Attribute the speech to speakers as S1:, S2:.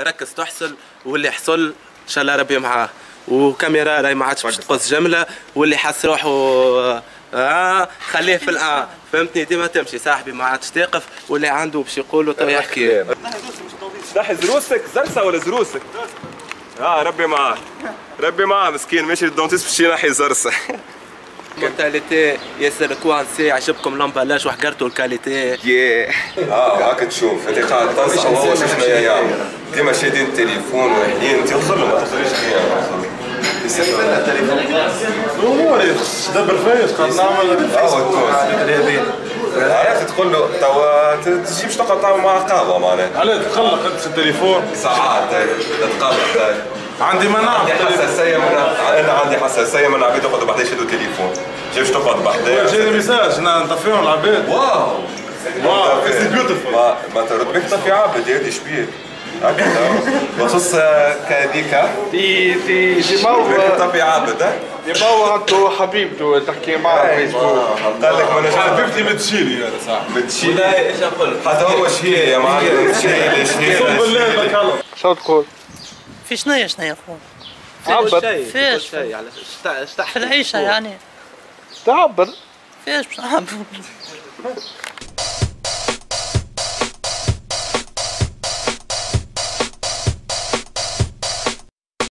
S1: ركز تحصل واللي حصل إن شاء الله ربي معاه وكاميرا راهي ما عادش باش تقص جملة واللي حس روحه آه خليه في الان فهمتني؟ ديما تمشي صاحبي ما عادش تقف واللي عنده باش يقول له تو يحكي
S2: صح زروسك زرسة ولا زروسك؟ آه ربي معاه. ربي معاه مسكين ماشي لل dentiste باش ينحي زرسة.
S1: mentalité ياسر coincée عجبكم l'emballage وحقرتوا ال qualité
S2: ياه آه هاك تشوف انت قاعد تنصح هو شو شنو يعمل ديما شادين التليفون وحدين انت وصل له ما يسلم لنا التليفون
S3: هو اللي دبر فايش قاعد نعمل
S2: عرفت تقول له توا تجي باش تقعد تعمل معاه قهوه معناها
S3: عليه تخلق انت التليفون.
S2: ساعات تتقابل
S3: عندي
S2: عندي حساسية من حساسيه من عبيد يقعدوا بحذايا يشدوا التليفون كيفاش تقعد بحذايا
S3: جاني ميساج نطفيهم العباد
S2: واو
S3: واو اتس بيوتيفول
S2: ما ما ترد بك طفي عبد يا هكذا بخصوص كهذيك
S4: دي دي دي مو
S2: طفي عبد ها
S4: دي مو انتو حبيبته تحكي معاه فيسبوك
S2: قال لك ما نجم
S3: حبيبتي بتشيلي هذا صح
S2: بتشيل
S1: إيش أقول
S2: حتى هو شهير يا معلم شهير
S3: بكلم
S4: شو تقول؟
S5: في شنيا شنيا اخويا
S4: عبر
S5: فيش
S1: شيء على
S5: في العيشة يعني.
S4: تعبر.
S5: فيش نعبر